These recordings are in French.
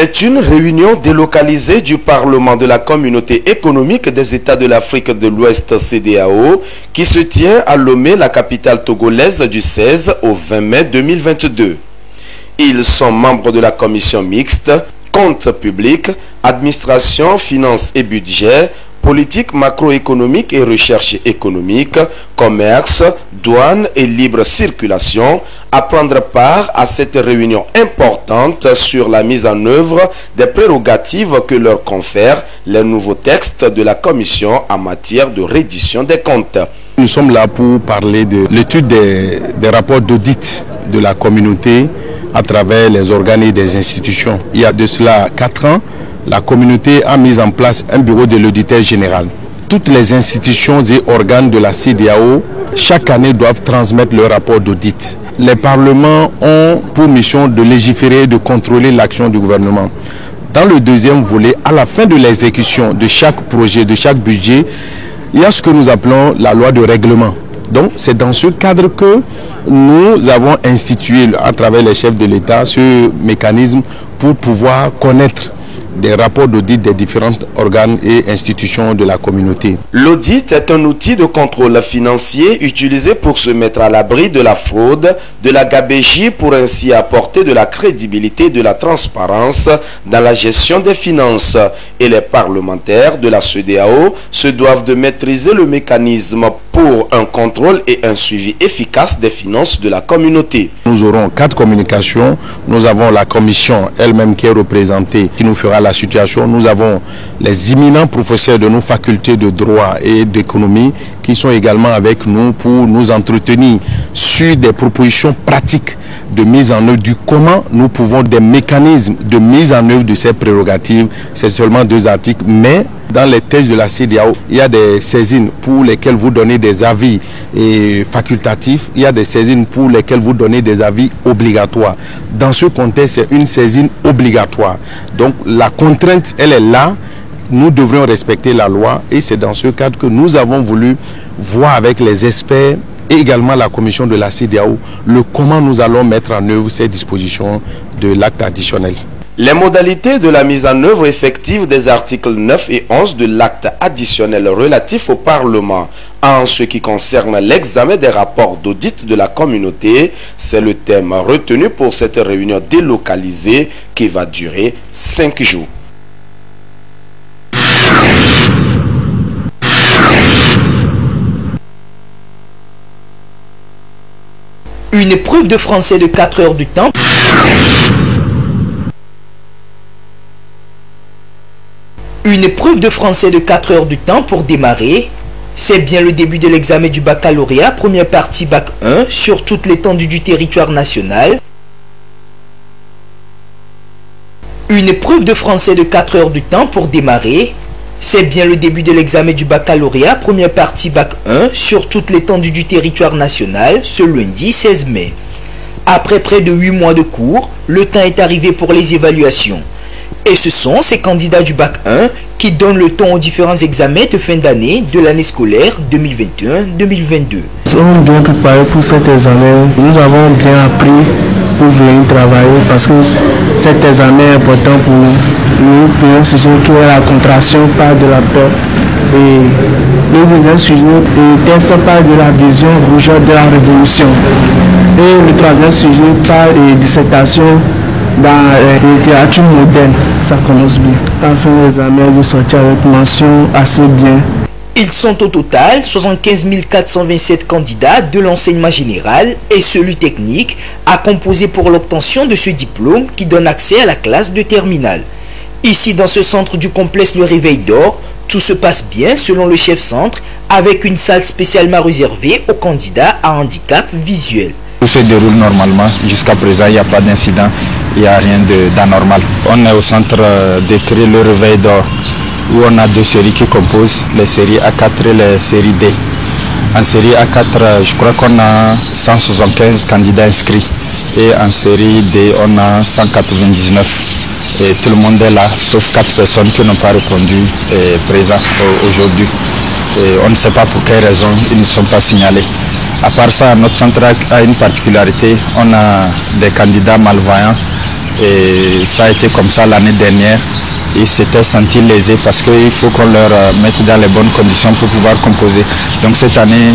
C'est une réunion délocalisée du Parlement de la Communauté économique des États de l'Afrique de l'Ouest CDAO qui se tient à Lomé, la capitale togolaise du 16 au 20 mai 2022. Ils sont membres de la commission mixte, comptes publics, administration, finances et budget, politique macroéconomique et recherche économique, commerce, douane et libre circulation, à prendre part à cette réunion importante sur la mise en œuvre des prérogatives que leur confèrent les nouveaux textes de la Commission en matière de reddition des comptes. Nous sommes là pour parler de l'étude des, rapports d'audit de la communauté à travers les organes et des institutions. Il y a de cela quatre ans, la communauté a mis en place un bureau de l'auditeur général. Toutes les institutions et organes de la CDAO, chaque année, doivent transmettre leur rapport d'audit. Les parlements ont pour mission de légiférer et de contrôler l'action du gouvernement. Dans le deuxième volet, à la fin de l'exécution de chaque projet, de chaque budget, il y a ce que nous appelons la loi de règlement. Donc c'est dans ce cadre que nous avons institué à travers les chefs de l'État ce mécanisme pour pouvoir connaître des rapports d'audit des différents organes et institutions de la communauté. L'audit est un outil de contrôle financier utilisé pour se mettre à l'abri de la fraude, de la gabégie pour ainsi apporter de la crédibilité et de la transparence dans la gestion des finances. Et les parlementaires de la CEDEAO se doivent de maîtriser le mécanisme pour un contrôle et un suivi efficace des finances de la communauté. Nous aurons quatre communications. Nous avons la commission elle-même qui est représentée, qui nous fera la situation. Nous avons les imminents professeurs de nos facultés de droit et d'économie qui sont également avec nous pour nous entretenir sur des propositions pratiques de mise en œuvre du comment nous pouvons des mécanismes de mise en œuvre de ces prérogatives. C'est seulement deux articles, mais dans les thèses de la CDAO, il y a des saisines pour lesquelles vous donnez des avis facultatifs, il y a des saisines pour lesquelles vous donnez des avis obligatoires. Dans ce contexte, c'est une saisine obligatoire. Donc la contrainte, elle est là. Nous devrions respecter la loi et c'est dans ce cadre que nous avons voulu voir avec les experts et également la commission de la CDAO le comment nous allons mettre en œuvre ces dispositions de l'acte additionnel. Les modalités de la mise en œuvre effective des articles 9 et 11 de l'acte additionnel relatif au Parlement en ce qui concerne l'examen des rapports d'audit de la communauté, c'est le thème retenu pour cette réunion délocalisée qui va durer 5 jours. Une épreuve de français de 4 heures du temps. Une épreuve de français de 4 heures du temps pour démarrer. C'est bien le début de l'examen du baccalauréat, première partie bac 1, sur toute l'étendue du territoire national. Une épreuve de français de 4 heures du temps pour démarrer. C'est bien le début de l'examen du baccalauréat, première partie bac 1, sur toute l'étendue du territoire national, ce lundi 16 mai. Après près de 8 mois de cours, le temps est arrivé pour les évaluations. Et ce sont ces candidats du bac 1 qui donnent le ton aux différents examens de fin d'année de l'année scolaire 2021-2022. Nous sommes bien préparés pour cet examen. Nous avons bien appris pour venir travailler parce que cet examen est important pour nous. Pour un sujet qui est la contraction par de la peur. Et le deuxième sujet, le test par de la vision rouge de la révolution. Et le troisième sujet par une dissertation dans la littérature moderne. Ça commence bien. À la fin de l'examen, vous sortez avec mention assez bien. Ils sont au total 75 427 candidats de l'enseignement général et celui technique à composer pour l'obtention de ce diplôme qui donne accès à la classe de terminale. Ici, dans ce centre du complexe Le Réveil d'Or, tout se passe bien selon le chef centre avec une salle spécialement réservée aux candidats à handicap visuel. Tout se déroule normalement. Jusqu'à présent, il n'y a pas d'incident, il n'y a rien d'anormal. On est au centre d'écrit Le Réveil d'Or où on a deux séries qui composent les séries A4 et les séries D. En série A4, je crois qu'on a 175 candidats inscrits et en série D, on a 199. Et tout le monde est là, sauf quatre personnes qui n'ont pas répondu et présents aujourd'hui. On ne sait pas pour quelles raisons ils ne sont pas signalés. À part ça, notre centre a une particularité. On a des candidats malvoyants Et ça a été comme ça l'année dernière. Ils s'étaient sentis lésés parce qu'il faut qu'on leur euh, mette dans les bonnes conditions pour pouvoir composer. Donc cette année,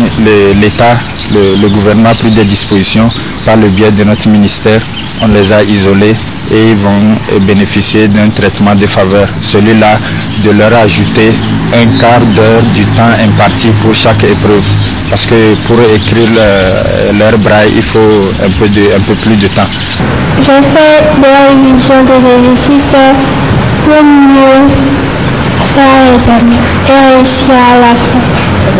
l'État, le, le, gouvernement a pris des dispositions par le biais de notre ministère. On les a isolés et ils vont bénéficier d'un traitement de faveur. Celui-là, de leur ajouter un quart d'heure du temps imparti pour chaque épreuve. Parce que pour écrire le, leur braille, il faut un peu, de, un peu plus de temps. J'ai fait des révisions des exercices pour mieux faire les amis et réussir à la fin.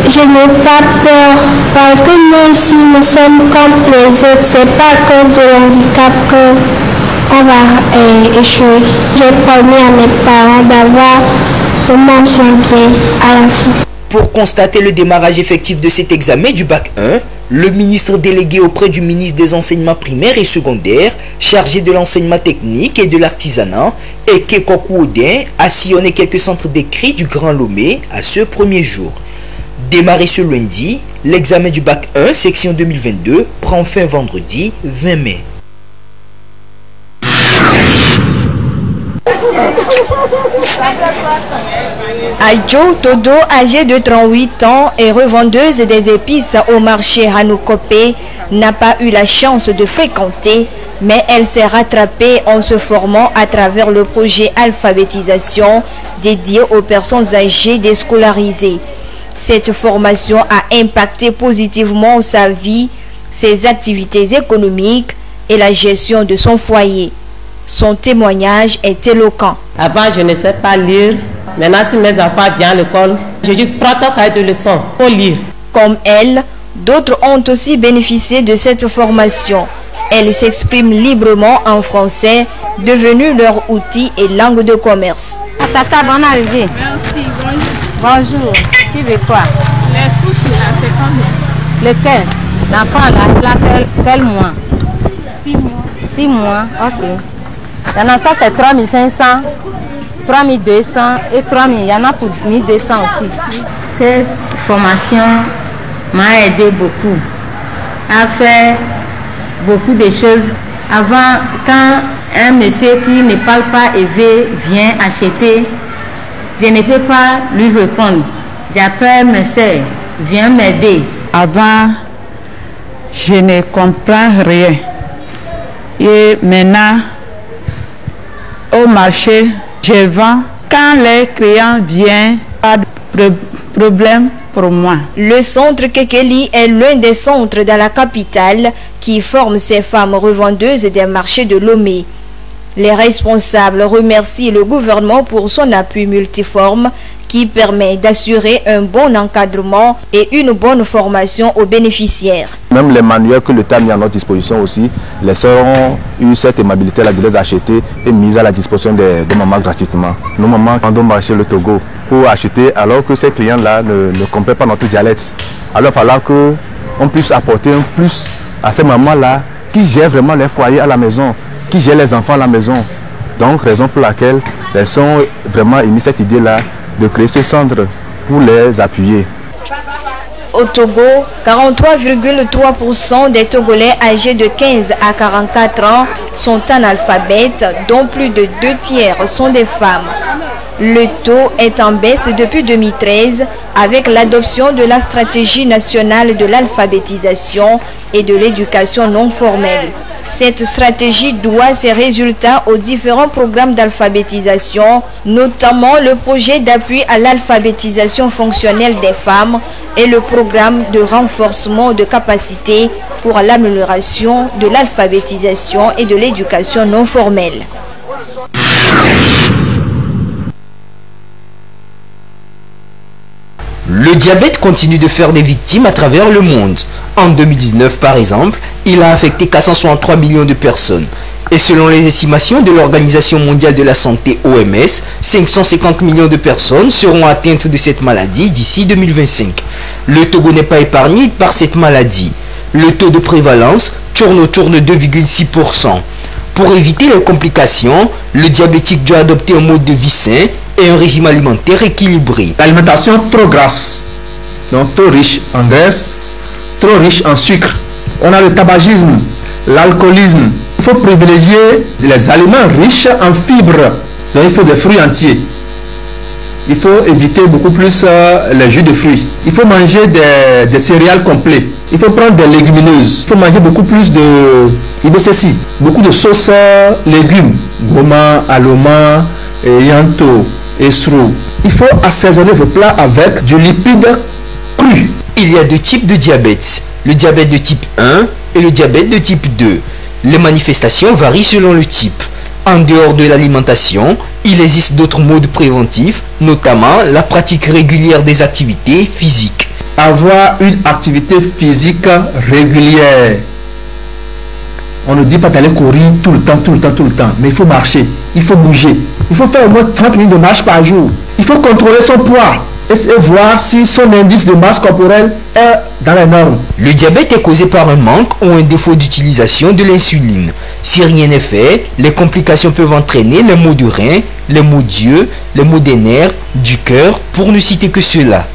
Je n'ai pas peur parce que nous aussi nous sommes comme les autres. C'est pas à cause de l'handicap que va échouer. J'ai promis à mes parents d'avoir une mention bien à la fin. Pour constater le démarrage effectif de cet examen du bac 1, le ministre délégué auprès du ministre des enseignements primaires et secondaires, chargé de l'enseignement technique et de l'artisanat, Eke Odin, a sillonné quelques centres d'écrit du Grand Lomé à ce premier jour. Démarré ce lundi, l'examen du bac 1 section 2022 prend fin vendredi 20 mai. Aïdjo Todo, âgée de 38 ans et revendeuse des épices au marché Hanoukope, n'a pas eu la chance de fréquenter, mais elle s'est rattrapée en se formant à travers le projet alphabétisation dédié aux personnes âgées déscolarisées. Cette formation a impacté positivement sa vie, ses activités économiques et la gestion de son foyer. Son témoignage est éloquent. Avant, je ne sais pas lire. Maintenant, si mes enfants viennent à l'école, je dis prends ton cahier de leçons pour lire. Comme elle, d'autres ont aussi bénéficié de cette formation. Elles s'expriment librement en français, devenu leur outil et langue de commerce. Tata, bonne arrivée. Merci, bonjour. Bonjour. Tu veux quoi? Les touches là, c'est combien Lequel L'enfant là, il a quel, quel mois Six mois. Six mois, ok. A ça, c'est 3500, 3200 et 3000. Il y en a pour 1200 aussi. Cette formation m'a aidé beaucoup à faire beaucoup de choses. Avant, quand un monsieur qui ne parle pas élevé vient acheter, je ne peux pas lui répondre. J'appelle mes soeurs, viens m'aider. Avant, je ne comprends rien. Et maintenant, au marché, je vends. Quand les clients viennent, pas de problème pour moi. Le centre Kekeli est l'un des centres dans la capitale qui forme ces femmes revendeuses des marchés de Lomé. Les responsables remercient le gouvernement pour son appui multiforme qui permet d'assurer un bon encadrement et une bonne formation aux bénéficiaires. Même les manuels que l'État a mis à notre disposition aussi, les sœurs ont eu cette aimabilité-là de les acheter et mise à la disposition des, mamans gratuitement. Nos mamans, quand on marché le Togo pour acheter, alors que ces clients-là ne, ne comprennent pas notre dialecte, alors il falloir qu'on puisse apporter un plus à ces mamans-là qui gèrent vraiment les foyers à la maison, qui gèrent les enfants à la maison. Donc, raison pour laquelle elles ont vraiment émis cette idée-là de créer ces centres pour les appuyer. Au Togo, 43,3% des Togolais âgés de 15 à 44 ans sont analphabètes, dont plus de deux tiers sont des femmes. Le taux est en baisse depuis 2013 avec l'adoption de la stratégie nationale de l'alphabétisation et de l'éducation non formelle. Cette stratégie doit ses résultats aux différents programmes d'alphabétisation, notamment le projet d'appui à l'alphabétisation fonctionnelle des femmes et le programme de renforcement de capacités pour l'amélioration de l'alphabétisation et de l'éducation non formelle. Le diabète continue de faire des victimes à travers le monde. En 2019, par exemple, il a affecté 463 millions de personnes. Et selon les estimations de l'Organisation mondiale de la santé OMS, 550 millions de personnes seront atteintes de cette maladie d'ici 2025. Le Togo n'est pas épargné par cette maladie. Le taux de prévalence tourne autour de 2,6%. Pour éviter les complications, le diabétique doit adopter un mode de vie sain et un régime alimentaire équilibré. L'alimentation trop grasse, donc trop riche en graisse, trop riche en sucre. On a le tabagisme, l'alcoolisme. Il faut privilégier les aliments riches en fibres. Donc il faut des fruits entiers. Il faut éviter beaucoup plus euh, les jus de fruits. Il faut manger des, céréales complets. Il faut prendre des légumineuses. Il faut manger beaucoup plus de ceci, beaucoup de sauces euh, légumes. Goma, aloma, yanto, esrou. Il faut assaisonner vos plats avec du lipide cru. Il y a deux types de diabète. Le diabète de type 1 et le diabète de type 2. Les manifestations varient selon le type. En dehors de l'alimentation, il existe d'autres modes préventifs, notamment la pratique régulière des activités physiques. Avoir une activité physique régulière. On ne dit pas d'aller courir tout le temps, tout le temps, tout le temps, mais il faut marcher, il faut bouger. Il faut faire au moins 30 minutes de marche par jour. Il faut contrôler son poids et voir si son indice de masse corporelle est dans les normes. Le diabète est causé par un manque ou un défaut d'utilisation de l'insuline. Si rien n'est fait, les complications peuvent entraîner les maux du rein, les maux d'yeux, les maux des nerfs, du cœur, pour ne citer que cela.